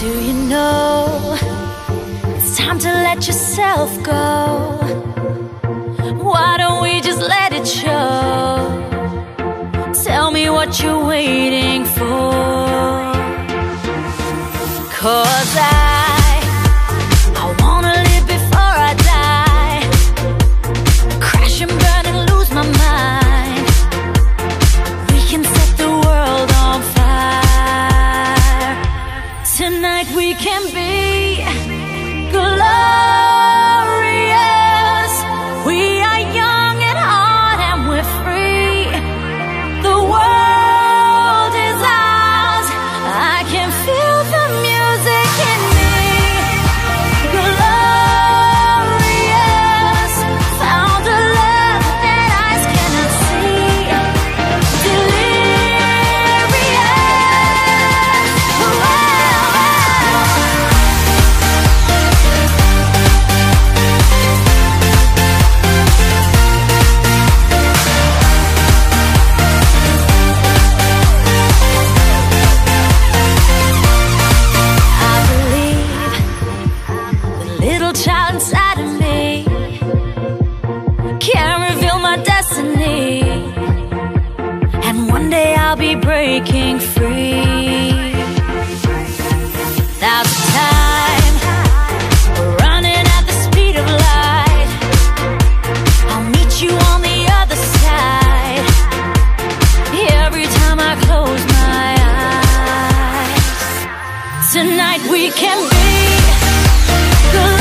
Do you know it's time to let yourself go? Why don't we just let it show? Tell me what you're waiting for. Cause I Tonight we can be. little child inside of me. Can't reveal my destiny. And one day I'll be breaking free. The time. Running at the speed of light. I'll meet you on the other side. Every time I close my eyes. Tonight we can be good.